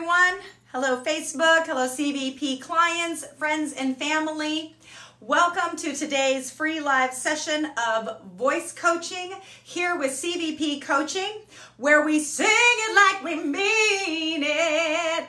everyone. Hello, Facebook. Hello, CVP clients, friends, and family. Welcome to today's free live session of voice coaching here with CVP Coaching, where we sing it like we mean it.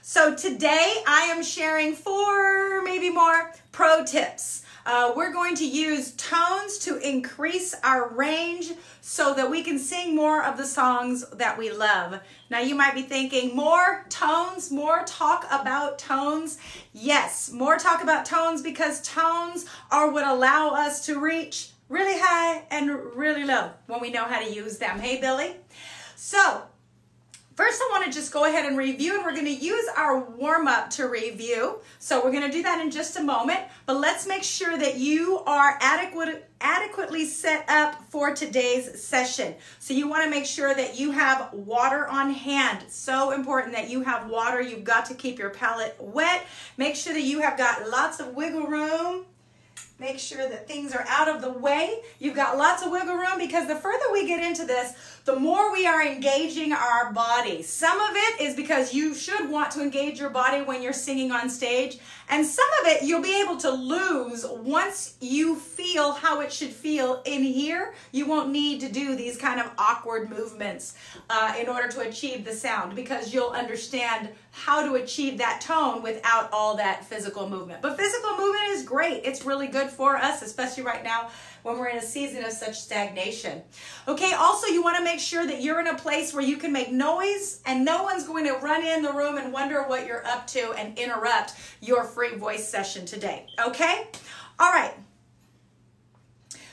So today I am sharing four, maybe more pro tips uh, we're going to use tones to increase our range so that we can sing more of the songs that we love. Now you might be thinking, more tones, more talk about tones. Yes, more talk about tones because tones are what allow us to reach really high and really low when we know how to use them. Hey, Billy? So First, I want to just go ahead and review, and we're going to use our warm up to review. So, we're going to do that in just a moment, but let's make sure that you are adequate, adequately set up for today's session. So, you want to make sure that you have water on hand. So important that you have water. You've got to keep your palate wet. Make sure that you have got lots of wiggle room Make sure that things are out of the way. You've got lots of wiggle room because the further we get into this, the more we are engaging our body. Some of it is because you should want to engage your body when you're singing on stage. And some of it you'll be able to lose once you feel how it should feel in here. You won't need to do these kind of awkward movements uh, in order to achieve the sound because you'll understand how to achieve that tone without all that physical movement. But physical movement is great. It's really good for us, especially right now when we're in a season of such stagnation. Okay, also you want to make sure that you're in a place where you can make noise and no one's going to run in the room and wonder what you're up to and interrupt your free voice session today. Okay? All right.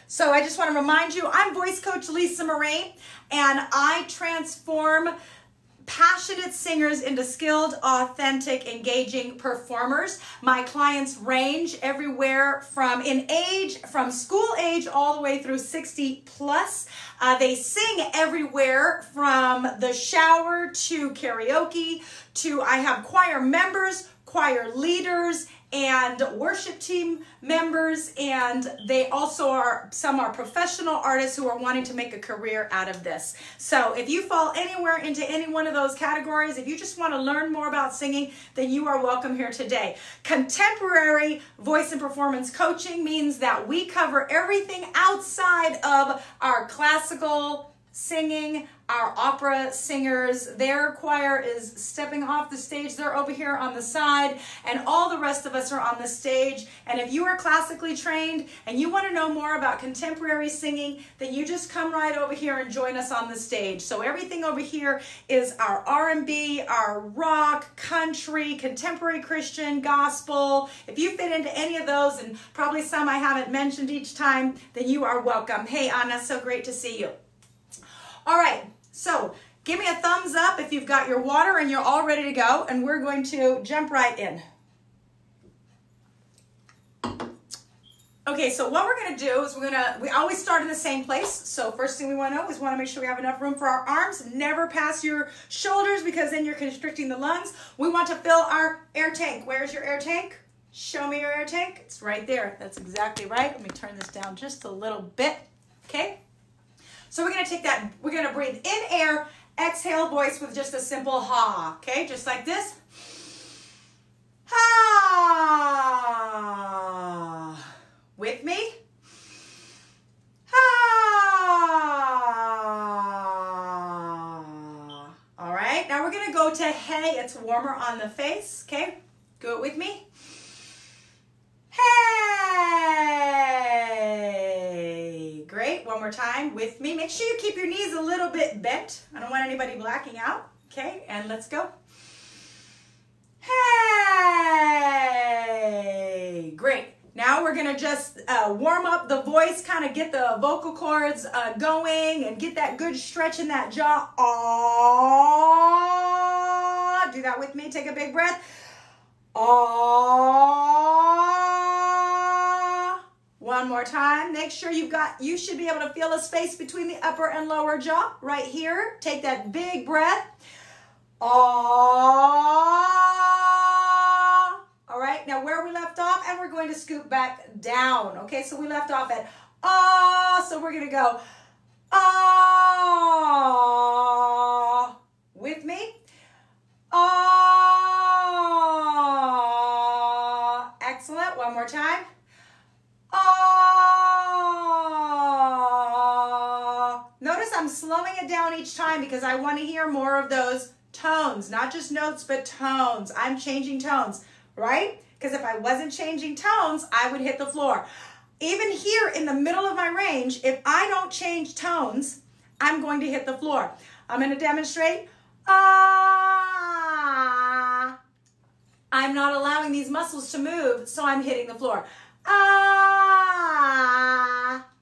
So I just want to remind you, I'm voice coach Lisa Marie, and I transform passionate singers into skilled, authentic, engaging performers. My clients range everywhere from in age, from school age all the way through 60 plus. Uh, they sing everywhere from the shower to karaoke to I have choir members, choir leaders, and worship team members and they also are some are professional artists who are wanting to make a career out of this. So if you fall anywhere into any one of those categories if you just want to learn more about singing then you are welcome here today. Contemporary voice and performance coaching means that we cover everything outside of our classical singing, our opera singers, their choir is stepping off the stage. They're over here on the side, and all the rest of us are on the stage. And if you are classically trained and you want to know more about contemporary singing, then you just come right over here and join us on the stage. So everything over here is our R&B, our rock, country, contemporary Christian, gospel. If you fit into any of those, and probably some I haven't mentioned each time, then you are welcome. Hey, Anna, so great to see you. All right, so give me a thumbs up if you've got your water and you're all ready to go, and we're going to jump right in. Okay, so what we're gonna do is we're gonna, we always start in the same place. So first thing we wanna know is wanna make sure we have enough room for our arms. Never pass your shoulders because then you're constricting the lungs. We want to fill our air tank. Where's your air tank? Show me your air tank. It's right there. That's exactly right. Let me turn this down just a little bit, okay? So we're gonna take that, we're gonna breathe in air, exhale voice with just a simple ha, okay? Just like this. Ha. With me. Ha. All right, now we're gonna go to hey, it's warmer on the face, okay? Do it with me. Hey! Great. One more time with me. Make sure you keep your knees a little bit bent. I don't want anybody blacking out. Okay, and let's go. Hey! Great. Now we're to just uh, warm up the voice, kind of get the vocal cords uh, going and get that good stretch in that jaw. Aww. Do that with me. Take a big breath. Aww. One more time. Make sure you've got, you should be able to feel a space between the upper and lower jaw right here. Take that big breath. Ah. All right, now where we left off, and we're going to scoop back down. Okay, so we left off at ah, so we're gonna go ah with me. Ah, excellent. One more time. Slowing it down each time because I want to hear more of those tones, not just notes, but tones. I'm changing tones, right? Because if I wasn't changing tones, I would hit the floor. Even here in the middle of my range, if I don't change tones, I'm going to hit the floor. I'm going to demonstrate. Ah. I'm not allowing these muscles to move, so I'm hitting the floor. Ah.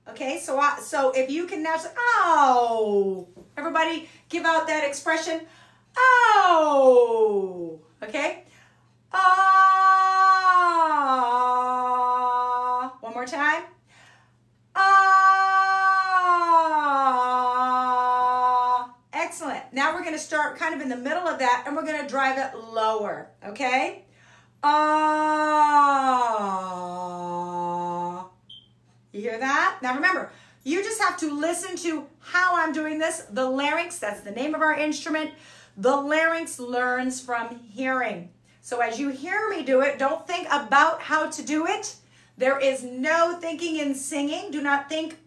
Okay, so I, so if you can now say, oh, everybody give out that expression, oh, okay? Ah. One more time. Ah. Excellent. Now we're going to start kind of in the middle of that and we're going to drive it lower, okay? Ah. You hear that? Now remember, you just have to listen to how I'm doing this. The larynx, that's the name of our instrument. The larynx learns from hearing. So as you hear me do it, don't think about how to do it. There is no thinking in singing. Do not think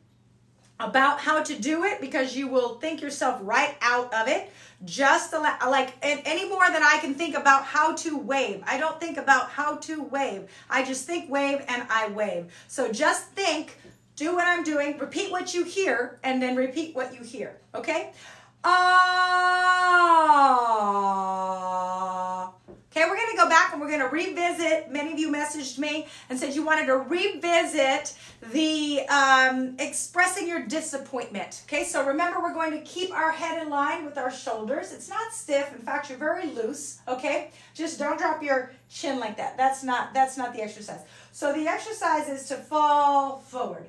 about how to do it because you will think yourself right out of it. Just like any more than I can think about how to wave. I don't think about how to wave. I just think wave and I wave. So just think, do what I'm doing, repeat what you hear, and then repeat what you hear. Okay? Ah. Okay, we're to go back and we're to revisit. Many of you messaged me and said you wanted to revisit the um, expressing your disappointment. Okay, so remember we're going to keep our head in line with our shoulders. It's not stiff. In fact, you're very loose. Okay, just don't drop your chin like that. That's not that's not the exercise. So the exercise is to fall forward.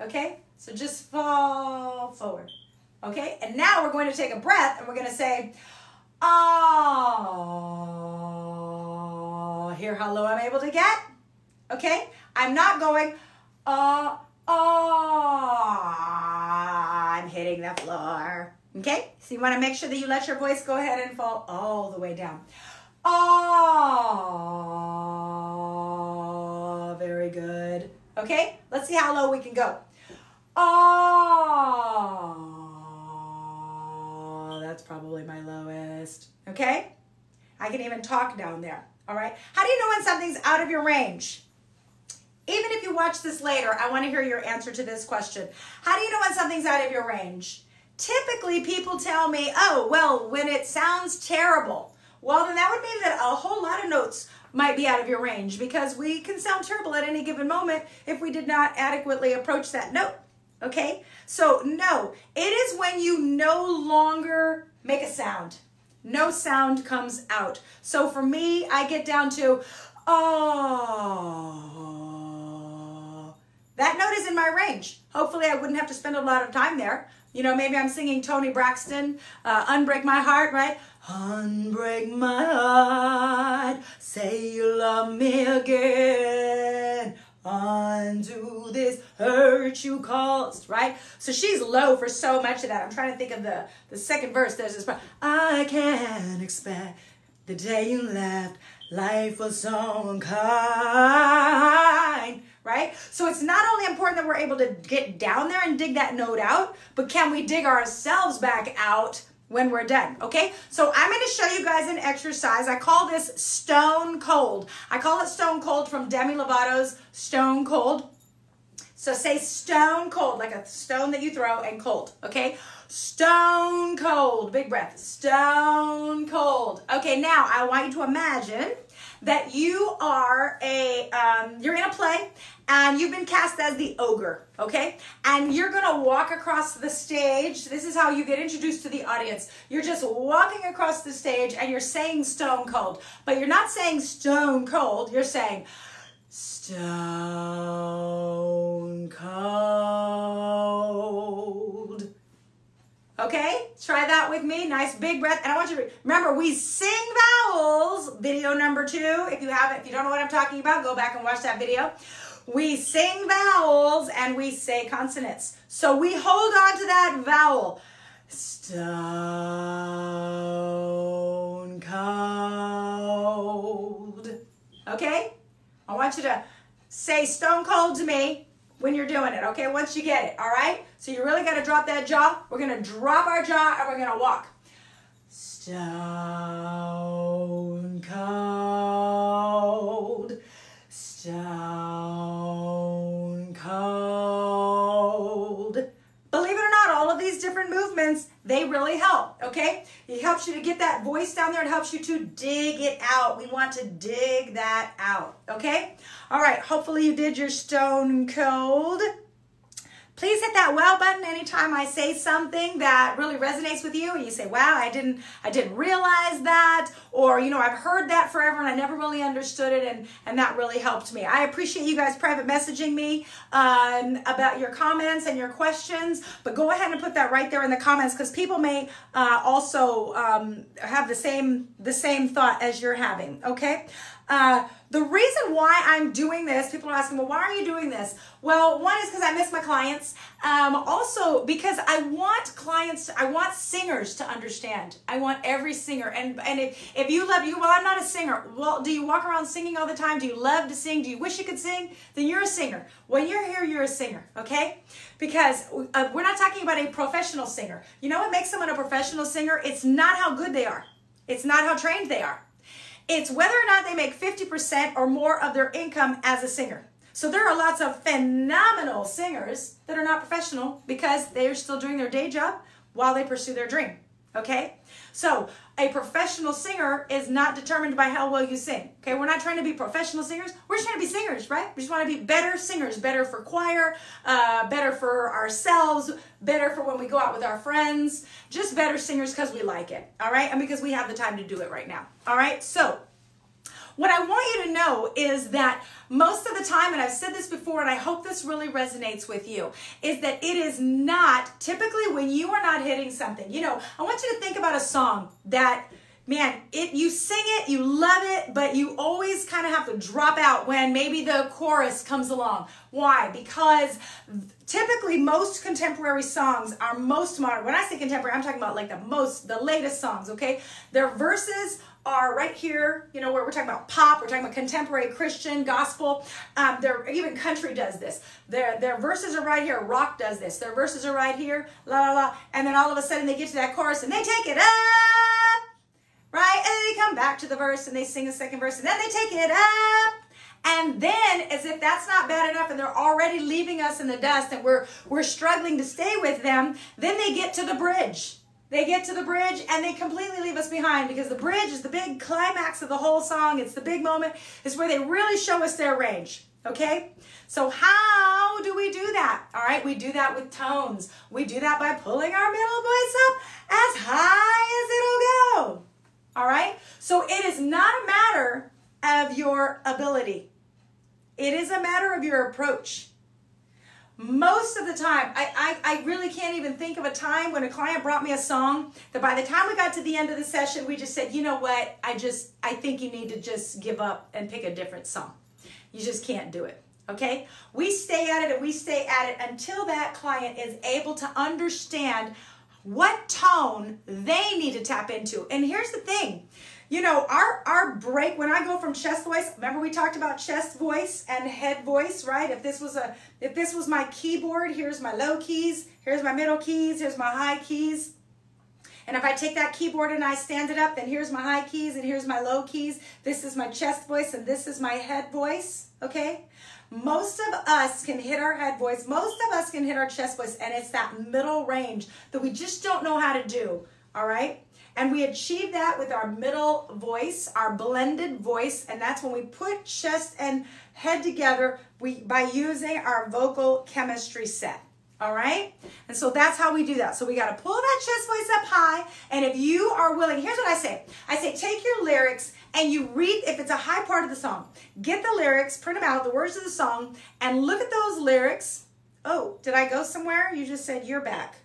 Okay, so just fall forward. Okay, and now we're going to take a breath and we're going to say, Oh, hear how low I'm able to get? Okay? I'm not going, uh, oh, I'm hitting the floor. Okay? So you want to make sure that you let your voice go ahead and fall all the way down. Oh, very good. Okay? Let's see how low we can go. Oh that's probably my lowest. Okay? I can even talk down there. All right? How do you know when something's out of your range? Even if you watch this later, I want to hear your answer to this question. How do you know when something's out of your range? Typically, people tell me, oh, well, when it sounds terrible. Well, then that would mean that a whole lot of notes might be out of your range because we can sound terrible at any given moment if we did not adequately approach that note. Okay? So, no, it is when you no longer make a sound. No sound comes out. So for me, I get down to, oh. That note is in my range. Hopefully, I wouldn't have to spend a lot of time there. You know, maybe I'm singing Toni Braxton, uh, Unbreak My Heart, right? Unbreak my heart, hurt you right? So she's low for so much of that. I'm trying to think of the, the second verse. There's this part, I can't expect the day you left, life was so unkind, right? So it's not only important that we're able to get down there and dig that note out, but can we dig ourselves back out when we're done, okay? So I'm gonna show you guys an exercise. I call this stone cold. I call it stone cold from Demi Lovato's Stone Cold. So say stone cold, like a stone that you throw and cold, okay? Stone cold, big breath, stone cold. Okay, now I want you to imagine that you are a, um, you're in a play and you've been cast as the ogre, okay? And you're gonna walk across the stage. This is how you get introduced to the audience. You're just walking across the stage and you're saying stone cold, but you're not saying stone cold, you're saying stone cold. Okay, try that with me. Nice big breath. And I want you to remember we sing vowels, video number two. If you haven't, if you don't know what I'm talking about, go back and watch that video. We sing vowels and we say consonants. So we hold on to that vowel. Stone cold. Okay? I want you to say stone cold to me when you're doing it, okay? Once you get it, all right? So you really got to drop that jaw. We're going to drop our jaw and we're going to walk. Stone cold. Stone movements, they really help, okay? It helps you to get that voice down there. It helps you to dig it out. We want to dig that out, okay? All right, hopefully you did your stone cold. Please hit that wow button anytime I say something that really resonates with you and you say, wow, I didn't, I didn't realize that, or, you know, I've heard that forever and I never really understood it and, and that really helped me. I appreciate you guys private messaging me um, about your comments and your questions, but go ahead and put that right there in the comments because people may uh, also um, have the same, the same thought as you're having, okay? Uh, the reason why I'm doing this, people are asking, well, why are you doing this? Well, one is because I miss my clients. Um, also, because I want clients, I want singers to understand. I want every singer. And, and if, if you love you, well, I'm not a singer. Well, do you walk around singing all the time? Do you love to sing? Do you wish you could sing? Then you're a singer. When you're here, you're a singer, okay? Because uh, we're not talking about a professional singer. You know what makes someone a professional singer? It's not how good they are. It's not how trained they are. It's whether or not they make 50% or more of their income as a singer. So there are lots of phenomenal singers that are not professional because they're still doing their day job while they pursue their dream. Okay? So a professional singer is not determined by how well you sing. Okay, we're not trying to be professional singers. We're just trying to be singers, right? We just want to be better singers, better for choir, uh, better for ourselves, better for when we go out with our friends, just better singers because we like it. All right, and because we have the time to do it right now. All right, so what I want you to know is that most of the time, and I've said this before, and I hope this really resonates with you, is that it is not typically when you are not hitting something. You know, I want you to think about a song that man, it you sing it, you love it, but you always kind of have to drop out when maybe the chorus comes along. Why? Because typically most contemporary songs are most modern. When I say contemporary, I'm talking about like the most, the latest songs, okay? Their verses are right here, you know, where we're talking about pop, we're talking about contemporary Christian gospel. Um, there, even country does this. Their their verses are right here. Rock does this. Their verses are right here. La la la. And then all of a sudden they get to that chorus and they take it up, right? And they come back to the verse and they sing the second verse and then they take it up. And then, as if that's not bad enough, and they're already leaving us in the dust, and we're we're struggling to stay with them, then they get to the bridge. They get to the bridge and they completely leave us behind because the bridge is the big climax of the whole song. It's the big moment. It's where they really show us their range. Okay? So how do we do that? All right, we do that with tones. We do that by pulling our middle voice up as high as it'll go. All right? So it is not a matter of your ability. It is a matter of your approach most of the time, I, I, I, really can't even think of a time when a client brought me a song that by the time we got to the end of the session, we just said, you know what, I just, I think you need to just give up and pick a different song. You just can't do it. Okay? We stay at it and we stay at it until that client is able to understand what tone they need to tap into. And here's the thing you know, our our break when I go from chest voice, remember we talked about chest voice and head voice, right? If this was a if this was my keyboard, here's my low keys, here's my middle keys, here's my high keys. And if I take that keyboard and I stand it up, then here's my high keys and here's my low keys. This is my chest voice and this is my head voice, okay? Most of us can hit our head voice. Most of us can hit our chest voice and it's that middle range that we just don't know how to do, all right? And we achieve that with our middle voice, our blended voice, and that's when we put chest and head together we, by using our vocal chemistry set. All right? And so that's how we do that. So we got to pull that chest voice up high. And if you are willing, here's what I say I say, take your lyrics and you read, if it's a high part of the song, get the lyrics, print them out, the words of the song, and look at those lyrics. Oh, did I go somewhere? You just said you're back.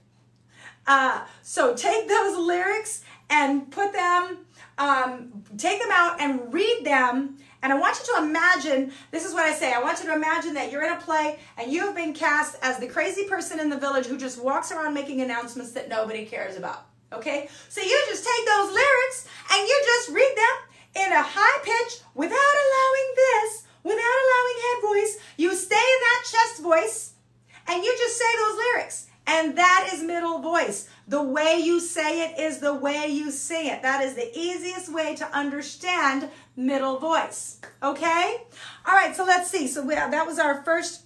Uh, so take those lyrics and put them, um, take them out and read them. And I want you to imagine this is what I say I want you to imagine that you're in a play and you have been cast as the crazy person in the village who just walks around making announcements that nobody cares about. Okay? So you just take those lyrics and you just read them in a high pitch without allowing this, without allowing head voice. You stay in that chest voice and that is middle voice. The way you say it is the way you sing it. That is the easiest way to understand middle voice. Okay? All right, so let's see. So we, that was our first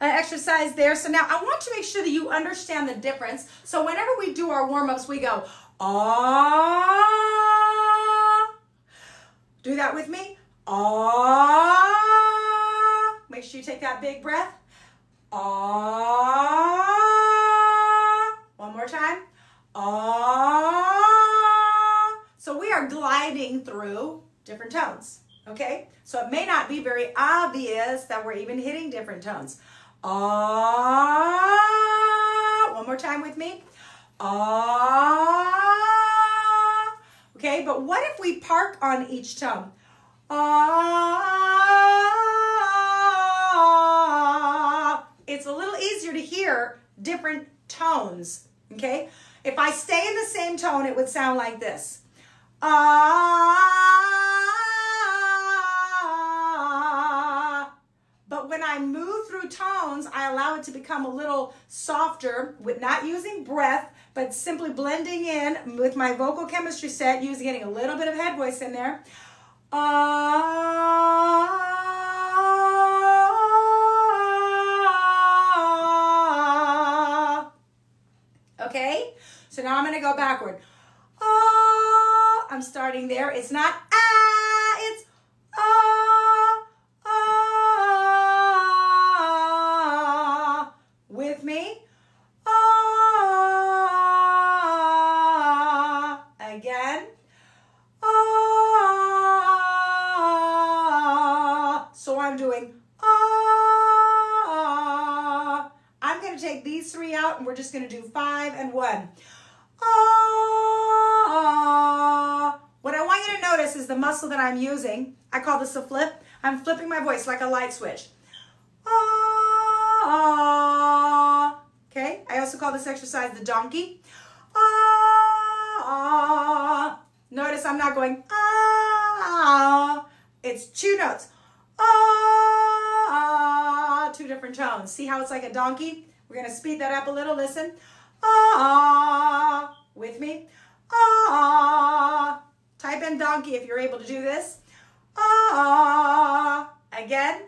uh, exercise there. So now I want to make sure that you understand the difference. So whenever we do our warm-ups, we go, ah. Do that with me. Ah. Make sure you take that big breath. Ah. More time. Ah. So we are gliding through different tones. Okay? So it may not be very obvious that we're even hitting different tones. Ah. One more time with me. Ah. Okay, but what if we park on each tone? Ah. It's a little easier to hear different tones. Okay, if I stay in the same tone, it would sound like this. Ah. But when I move through tones, I allow it to become a little softer with not using breath, but simply blending in with my vocal chemistry set, using getting a little bit of head voice in there. Ah. So now I'm going to go backward. Ah, I'm starting there. It's not ah, it's ah, ah. With me. Ah, again. Ah, so I'm doing ah. I'm going to take these three out and we're just going to do five and one. Ah. What I want you to notice is the muscle that I'm using. I call this a flip. I'm flipping my voice like a light switch. Ah. Okay. I also call this exercise the donkey. Ah. Notice I'm not going ah. It's two notes. Ah. Two different tones. See how it's like a donkey? We're going to speed that up a little. Listen. Ah. With me. Ah. Type in donkey if you're able to do this. Ah. Again.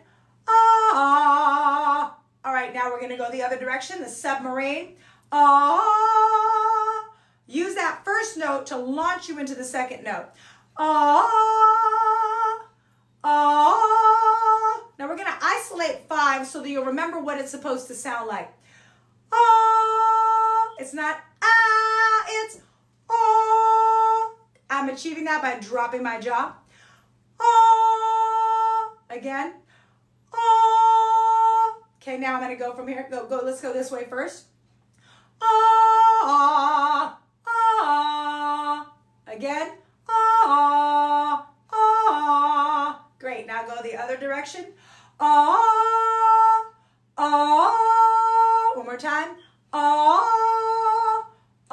Ah. All right, now we're going to go the other direction, the submarine. Ah. Use that first note to launch you into the second note. Ah. Ah. Now we're going to isolate five so that you'll remember what it's supposed to sound like. Ah. It's not ah, it's ah. I'm achieving that by dropping my jaw. Ah. Again. Ah. Okay, now I'm to go from here. Go, go. Let's go this way first. Ah. Ah. Again. Ah. Ah. Great. Now go the other direction. Ah. Ah. One more time. Ah.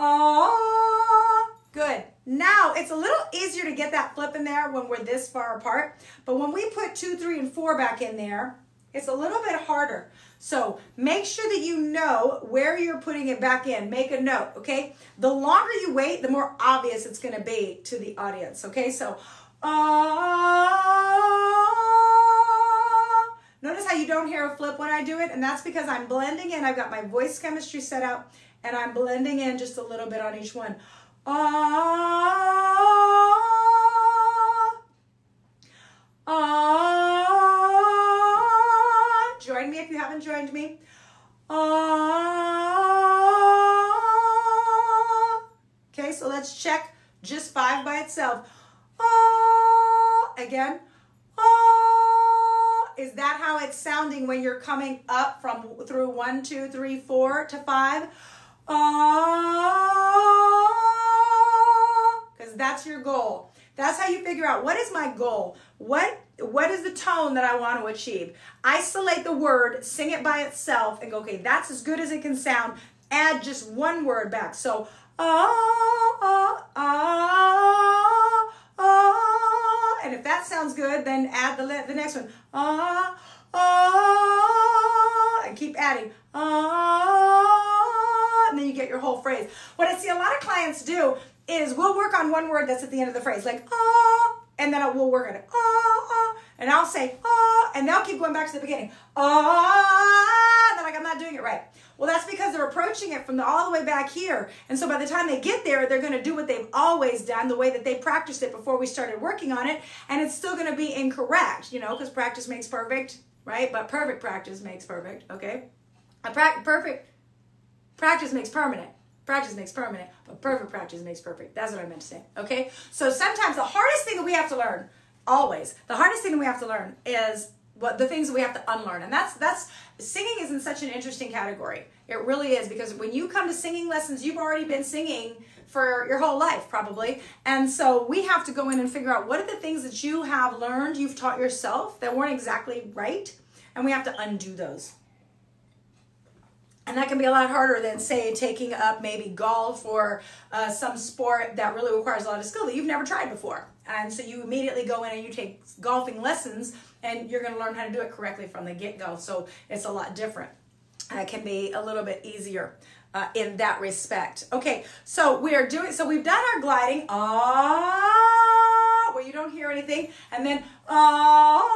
Ah. Good. Now, it's a little easier to get that flip in there when we're this far apart, but when we put two, three, and four back in there, it's a little bit harder. So make sure that you know where you're putting it back in. Make a note, okay? The longer you wait, the more obvious it's going to be to the audience, okay? So, ah. Notice how you don't hear a flip when I do it, and that's because I'm blending in. I've got my voice chemistry set out, and I'm blending in just a little bit on each one. Ah. Ah. Join me if you haven't joined me. Ah. Okay, so let's check just five by itself. Ah. Again. Ah. Is that how it's sounding when you're coming up from through one, two, three, four to five? Ah. Because that's your goal. That's how you figure out what is my goal? What what is the tone that I want to achieve? Isolate the word, sing it by itself, and go, okay, that's as good as it can sound. Add just one word back. So, ah, ah, ah, ah. And if that sounds good, then add the, the next one. Ah, ah, and keep adding. Ah, and then you get your whole phrase. What I see a lot of clients do is we'll work on one word that's at the end of the phrase, like oh, and then we'll work on it, oh, oh, and I'll say oh, and they'll keep going back to the beginning, and they're like, I'm not doing it right. Well, that's because they're approaching it from the, all the way back here. And so by the time they get there, they're going to do what they've always done, the way that they practiced it before we started working on it. And it's still going to be incorrect, you know, because practice makes perfect, right? But perfect practice makes perfect, okay? A perfect practice makes permanent. Practice makes permanent, but perfect practice makes perfect. That's what I meant to say, okay? So sometimes the hardest thing that we have to learn, always, the hardest thing that we have to learn is what the things that we have to unlearn and that's that's singing is in such an interesting category it really is because when you come to singing lessons you've already been singing for your whole life probably and so we have to go in and figure out what are the things that you have learned you've taught yourself that weren't exactly right and we have to undo those and that can be a lot harder than say taking up maybe golf or uh, some sport that really requires a lot of skill that you've never tried before. And so you immediately go in and you take golfing lessons and you're going to learn how to do it correctly from the get-go. So it's a lot different. It can be a little bit easier uh, in that respect. Okay so we are doing so we've done our gliding. Ah where you don't hear anything. And then ah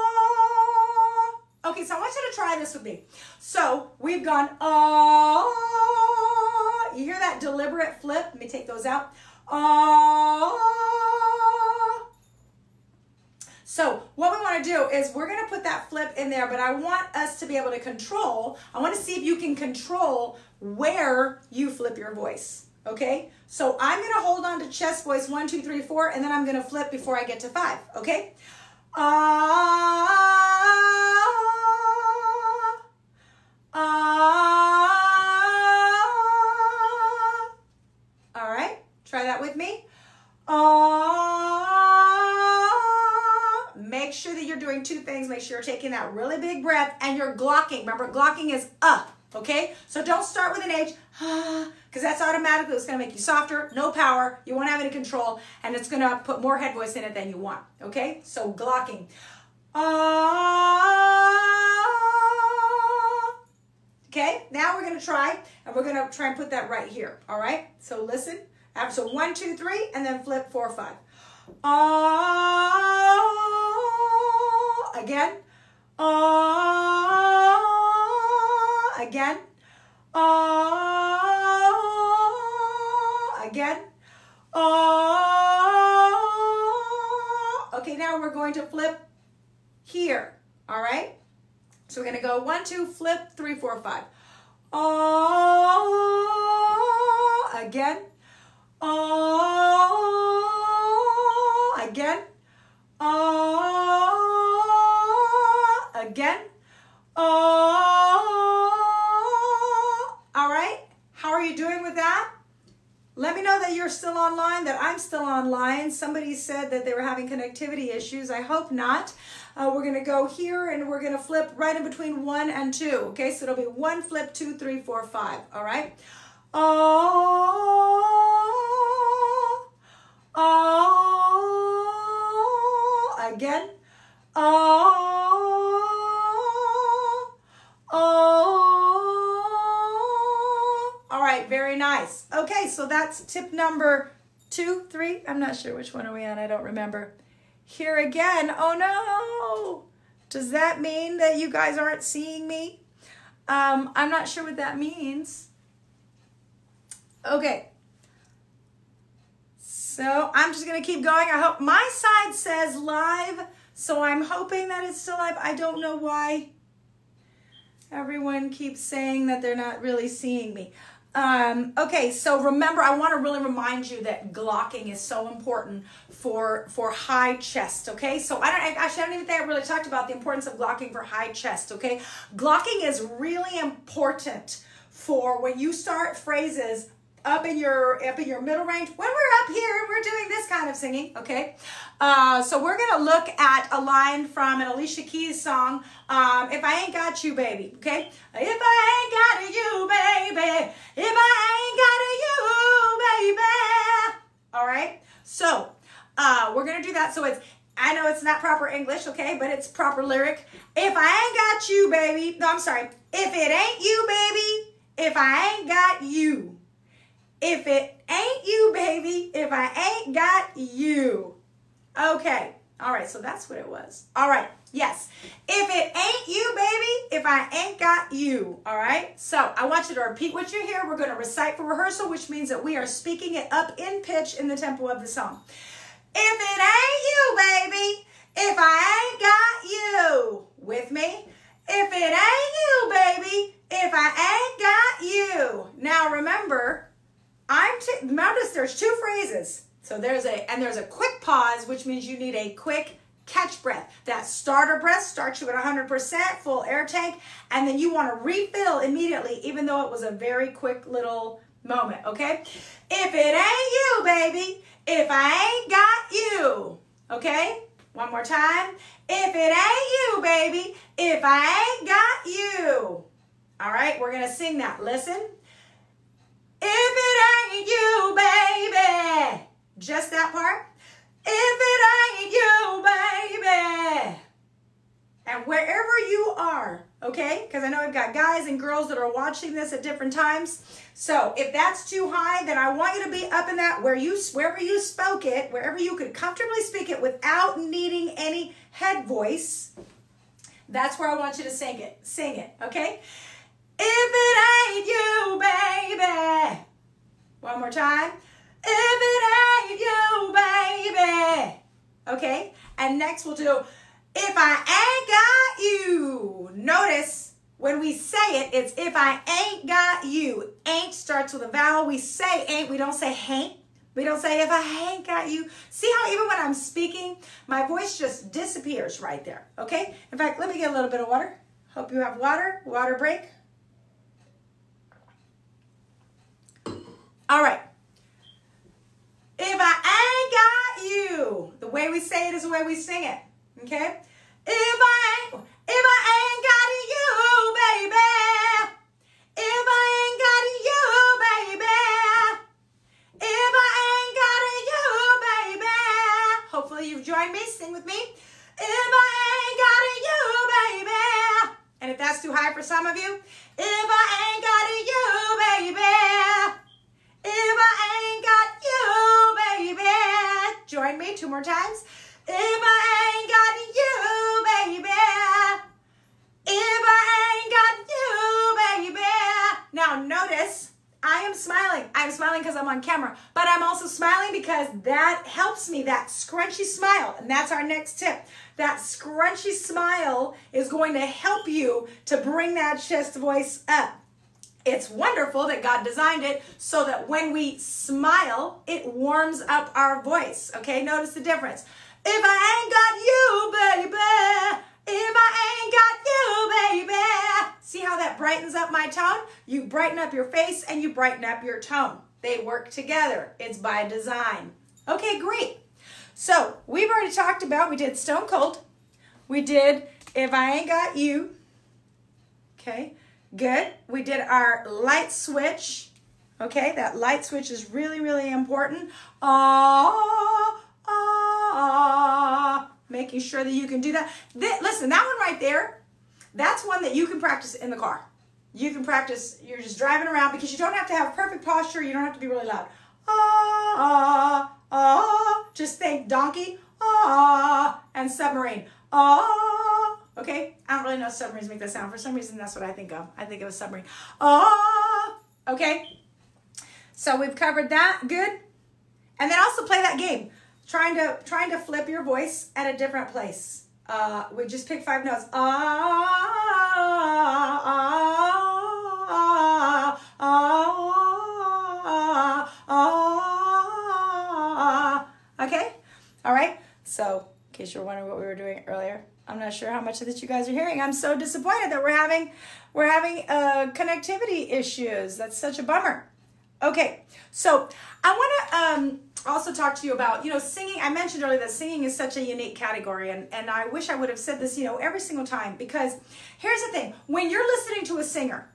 okay so i want you to try this with me so we've gone ah you hear that deliberate flip let me take those out ah so what we want to do is we're going to put that flip in there, but I want us to be able to control. I want to see if you can control where you flip your voice. Okay? So I'm going to hold on to chest voice one, two, three, four, and then I'm going to flip before I get to five. Okay? Ah, ah. All right? Try that with me. Ah make sure that you're doing two things. Make sure you're taking that really big breath and you're glocking. Remember, glocking is up, okay? So don't start with an H, because that's automatically it's going to make you softer, no power, you won't have any control, and it's going to put more head voice in it than you want, okay? So glocking. Okay, now we're to try, and we're to try and put that right here, all right? So listen. So one, two, three, and then flip four, five. Ah, again. Ah, again. Ah, again. Ah. Okay, now we're going to flip here. All right? So we're going to go one, two, flip, three, four, five. Ah, again. Ah again. Ah, again. Ah. All right. How are you doing with that? Let me know that you're still online, that I'm still online. Somebody said that they were having connectivity issues. I hope not. Uh, we're going to go here and we're going to flip right in between one and two. Okay, so it'll be one flip, two, three, four, five. All right. Oh, oh again. Oh, oh. Right, very nice. Okay, so that's tip number two, three. I'm not sure which one are we on. I don't remember. Here again. Oh no. Does that mean that you guys aren't seeing me? Um, I'm not sure what that means. Okay. So I'm just going to keep going. I hope my side says live, so I'm hoping that it's still live. I don't know why everyone keeps saying that they're not really seeing me. Um, okay, so remember, I want to really remind you that glocking is so important for for high chest. Okay, so I don't actually I don't even think I really talked about the importance of glocking for high chest. Okay, glocking is really important for when you start phrases up in your up in your middle range when we're up here we're doing this kind of singing okay uh, so we're gonna look at a line from an alicia keys song um, if i ain't got you baby okay if i ain't got you baby if i ain't got you baby all right so uh, we're gonna do that so it's I know it's not proper English, okay, but it's proper lyric. If I ain't got you, baby. No, I'm sorry. If it ain't you, baby. If I ain't got you. If it ain't you, baby, if I ain't got you. Okay. All right, so that's what it was. All right, yes. If it ain't you, baby, if I ain't got you. All right, so I want you to repeat what you hear. We're going to recite for rehearsal, which means that we are speaking it up in pitch in the tempo of the song. If it ain't you, baby, if I ain't got you. With me? If it ain't you, baby, if I ain't got you. Now remember, I'm t- notice there's two phrases. So there's a and there's a quick pause, which means you need a quick catch breath. That starter breath starts you at 100% full air tank, and then you want to refill immediately, even though it was a very quick little moment. Okay? If it ain't you, baby, if I ain't got you. Okay? One more time. If it ain't you, baby, if I ain't got you. All right, we're going to sing that. Listen. If it ain't you, baby. Just that part. If it ain't you, baby. And wherever you are, okay? Because I know I've got guys and girls that are watching this at different times. So if that's too high, then I want you to be up in that where you wherever you spoke it, wherever you could comfortably speak it without needing any head voice. That's where I want you to sing it. Sing it, okay? If it ain't you, baby. One more time. If it ain't you, baby. Okay? And next we'll do if I ain't got you. Notice when we say it, it's if I ain't got you. Ain't starts with a vowel. We say ain't, we don't say hain't. We don't say if I ain't got you. See how even when I'm speaking, my voice just disappears right there. Okay? In fact, let me get a little bit of water. Hope you have water. Water break. All right. If I ain't got you, the way we say it is the way we sing it. Okay? If I ain't, if I ain't got you, baby. If I ain't got you, baby. If I ain't got you, baby. Hopefully you've joined me. Sing with me. If I ain't got you, baby. And if that's too high for some of you, if I ain't got you, baby. If I ain't got you, baby. Join me two more times. If I ain't got you, baby. If I ain't got you, baby. Now notice I am smiling. I'm smiling because I'm on camera, but I'm also smiling because that helps me, that scrunchy smile. And that's our next tip. That scrunchy smile is going to help you to bring that chest voice up. It's wonderful that God designed it so that when we smile, it warms up our voice. Okay, notice the difference. If I ain't got you, baby, if I ain't got you, baby. See how that brightens up my tone? You brighten up your face and you brighten up your tone. They work together. It's by design. Okay, great. So we've already talked about, we did Stone Cold. We did If I Ain't Got You. Okay, good. We did our light switch. Okay, that light switch is really, really important. Ah, ah, making sure that you can do that. Th listen, that one right there, that's one that you can practice in the car. You can practice, you're just driving around because you don't have to have perfect posture. You don't have to be really loud. Ah, ah, ah. Just think donkey, ah, and submarine. Ah, okay? I don't really know submarines make that sound. For some reason, that's what I think of. I think of a submarine. Ah, okay? So we've covered that. Good. And then also play that game trying to trying to flip your voice at a different place. Uh, we just pick five notes. Ah, ah, ah, ah, ah. Okay? All right? So, in case you're wondering what we were doing earlier, I'm not sure how much of this you guys are hearing. I'm so disappointed that we're having we're having uh, connectivity issues. That's such a bummer. Okay, so I want to um, also talk to you about, you know, singing. I mentioned earlier that singing is such a unique category, and, and I wish I would have said this, you know, every single time because here's the thing when you're listening to a singer,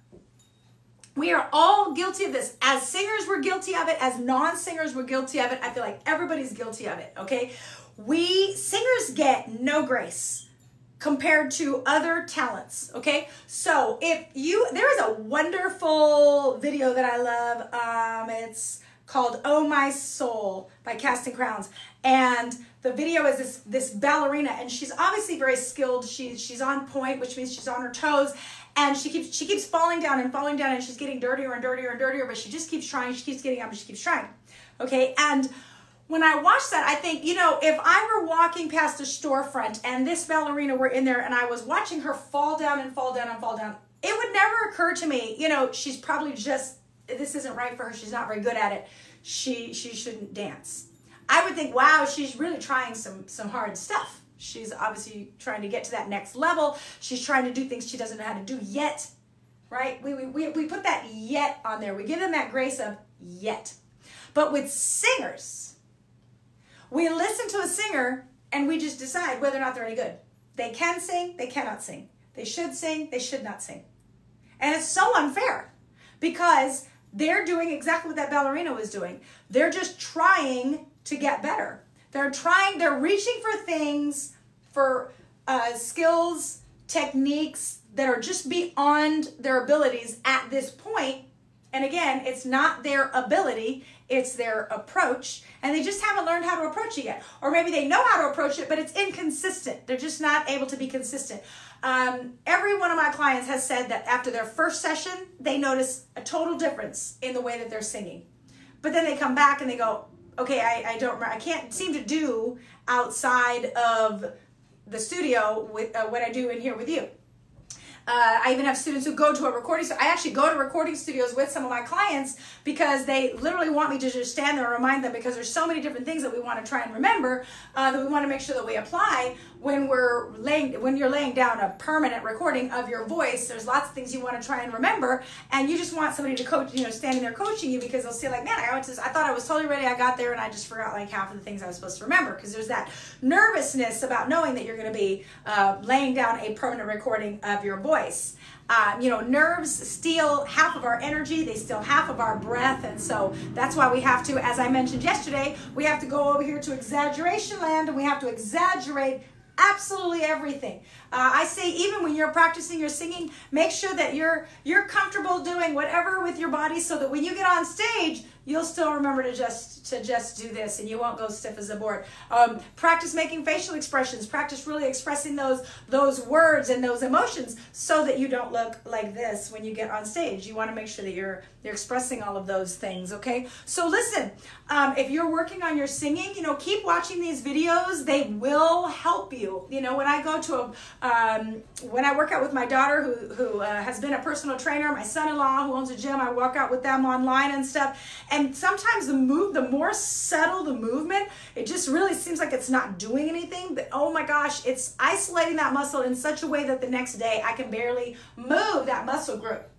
we are all guilty of this. As singers, we're guilty of it. As non singers, we're guilty of it. I feel like everybody's guilty of it, okay? We singers get no grace. Compared to other talents. Okay, so if you there is a wonderful video that I love. Um, it's called "Oh My Soul" by Casting Crowns, and the video is this this ballerina, and she's obviously very skilled. She's she's on point, which means she's on her toes, and she keeps she keeps falling down and falling down, and she's getting dirtier and dirtier and dirtier. But she just keeps trying. She keeps getting up, and she keeps trying. Okay, and when I watch that, I think, you know, if I were walking past a storefront and this ballerina were in there and I was watching her fall down and fall down and fall down, it would never occur to me, you know, she's probably just this isn't right for her. She's not very good at it. She she shouldn't dance. I would think, wow, she's really trying some some hard stuff. She's obviously trying to get to that next level. She's trying to do things she doesn't know how to do yet. Right? We, we, we we put that yet on there. We give them that grace of yet. But with singers, we listen to a singer and we just decide whether or not they're any good. They can sing, they cannot sing. They should sing, they should not sing. And it's so unfair because they're doing exactly what that ballerina was doing. They're just trying to get better. They're trying, they're reaching for things, for uh, skills, techniques that are just beyond their abilities at this point. And again, it's not their ability, it's their approach. And they just haven't learned how to approach it yet. Or maybe they know how to approach it, but it's inconsistent. They're just not able to be consistent. Um, every one of my clients has said that after their first session, they notice a total difference in the way that they're singing. But then they come back and they go, okay, I, I don't, I can't seem to do outside of the studio with uh, what I do in here with you. Uh, I even have students who go to a recording. So I actually go to recording studios with some of my clients because they literally want me to just stand there and remind them because there's so many different things that we want to try and remember uh, that we want to make sure that we apply when we're laying when you're laying down a permanent recording of your voice there's lots of things you want to try and remember and you just want somebody to coach you know standing there coaching you because they'll say like man i went to this, i thought i was totally ready i got there and i just forgot like half of the things i was supposed to remember because there's that nervousness about knowing that you're going to be uh, laying down a permanent recording of your voice um, you know, nerves steal half of our energy, they steal half of our breath. And so that's why we have to, as I mentioned yesterday, we have to go over here to exaggeration land and we have to exaggerate absolutely everything. Uh, I say even when you're practicing your singing, make sure that you're you're comfortable doing whatever with your body so that when you get on stage, you'll still remember to just to just do this and you won't go stiff as a board. Um, practice making facial expressions. Practice really expressing those those words and those emotions so that you don't look like this when you get on stage. You want to make sure that you're you're expressing all of those things okay? So listen um, if you're working on your singing you know keep watching these videos. They will help you. You know when i go to a um, when i work out with my daughter who who uh, has been a personal trainer my son-in-law who owns a gym i work out with them online and stuff and sometimes the move, the more subtle the movement, it just really seems like it's not doing anything. But oh my gosh, it's isolating that muscle in such a way that the next day I can barely move that muscle group.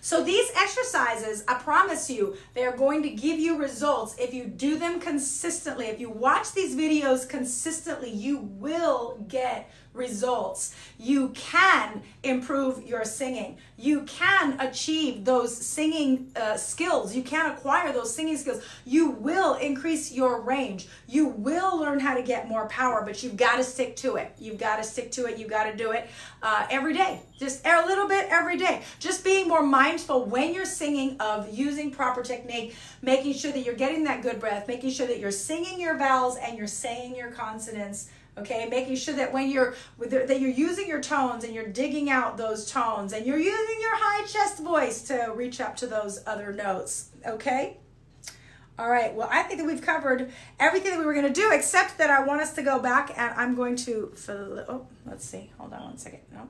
So these exercises, I promise you, they are going to give you results if you do them consistently. If you watch these videos consistently, you will get results. You can improve your singing. You can achieve those singing uh, skills. You can acquire those singing skills. You will increase your range. You will learn how to get more power, but you've got to stick to it. You've got to stick to it. You've got to do it uh, every day. Just a little bit every day. Just being more mindful when you're singing of using proper technique, making sure that you're getting that good breath, making sure that you're singing your vowels and you're saying your consonants okay? Making sure that when you're that you're using your tones and you're digging out those tones and you're using your high chest voice to reach up to those other notes okay? All right well i think that we've covered everything that we were going to do except that i want us to go back and i'm going to oh let's see hold on one second no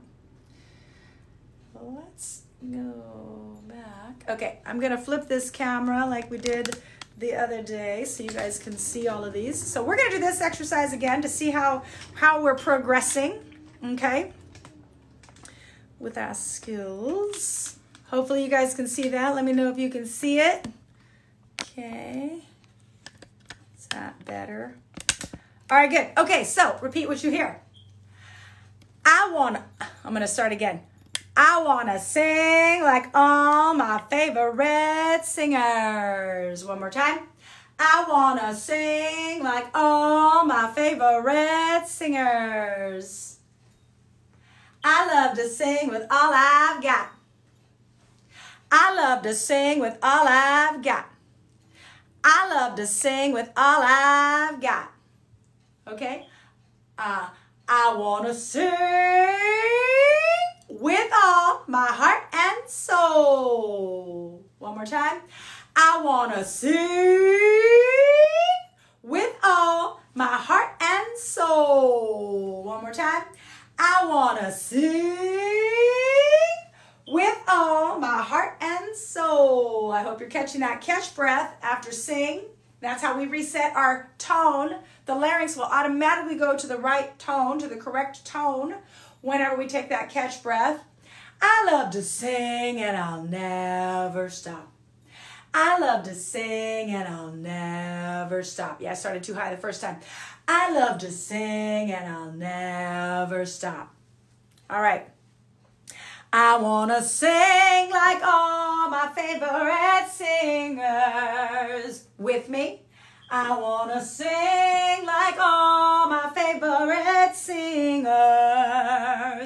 let's go back. Okay i'm going to flip this camera like we did the other day so you guys can see all of these. So we're to do this exercise again to see how, how we're progressing, okay, with our skills. Hopefully you guys can see that. Let me know if you can see it. Okay. Is that better? All right, good. Okay, so repeat what you hear. I want to, I'm to start again. I want to sing like all my favorite singers. One more time. I want to sing like all my favorite singers. I love to sing with all I've got. I love to sing with all I've got. I love to sing with all I've got. Okay? Uh, I want to sing with all my heart and soul. One more time. I want to sing with all my heart and soul. One more time. I want to sing with all my heart and soul. I hope you're catching that catch breath after sing. That's how we reset our tone. The larynx will automatically go to the right tone, to the correct tone, whenever we take that catch breath. I love to sing and I'll never stop. I love to sing and I'll never stop. Yeah, I started too high the first time. I love to sing and I'll never stop. All right. I want to sing like all my favorite singers with me. I want to sing like all my favorite singers.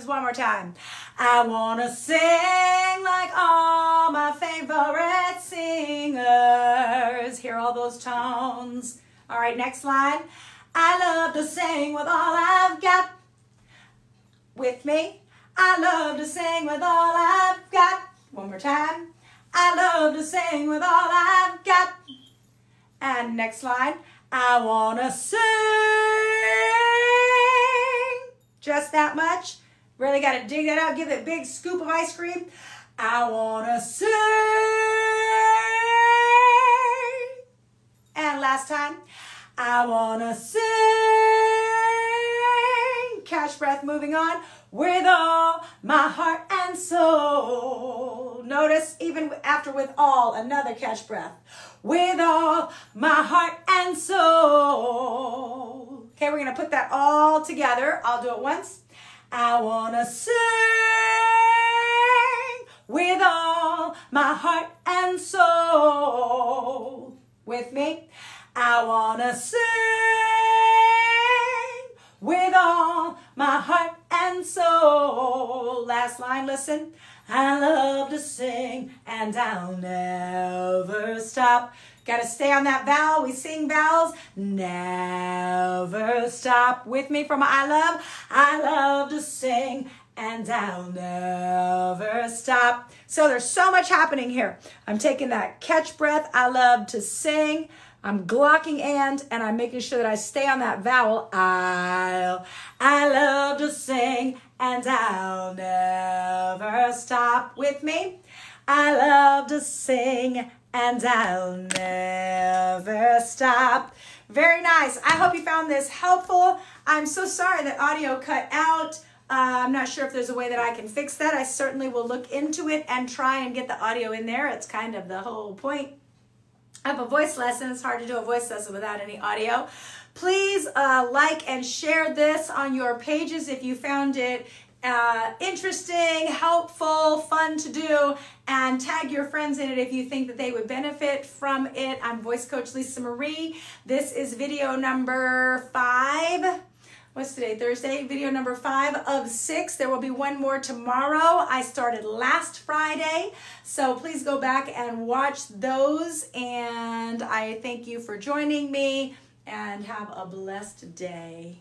One more time. I want to sing like all my favorite singers. Hear all those tones. All right, next line. I love to sing with all I've got. With me. I love to sing with all I've got. One more time. I love to sing with all I've got. And next line. I want to sing. Just that much. Really got to dig that out. Give it a big scoop of ice cream. I want to sing. And last time. I want to sing. Catch breath moving on with all my heart and soul. Notice, even after with all, another catch breath. With all my heart and soul. Okay, we're to put that all together. I'll do it once. I want to sing with all my heart and soul. With me. I want to sing with all my heart and soul. Last line, listen. I love to sing and I'll never stop. Got to stay on that vowel. We sing vowels. Never stop. With me from I love. I love to sing and I'll never stop. So there's so much happening here. I'm taking that catch breath. I love to sing. I'm glocking and, and I'm making sure that I stay on that vowel. I'll, I love to sing and I'll never stop with me. I love to sing and I'll never stop. Very nice. I hope you found this helpful. I'm so sorry that audio cut out. Uh, I'm not sure if there's a way that I can fix that. I certainly will look into it and try and get the audio in there. It's kind of the whole point of a voice lesson. It's hard to do a voice lesson without any audio. Please uh, like and share this on your pages if you found it uh, interesting, helpful, fun to do, and tag your friends in it if you think that they would benefit from it. I'm voice coach Lisa Marie. This is video number five what's today thursday? Video number five of six. There will be one more tomorrow. I started last friday so please go back and watch those and i thank you for joining me and have a blessed day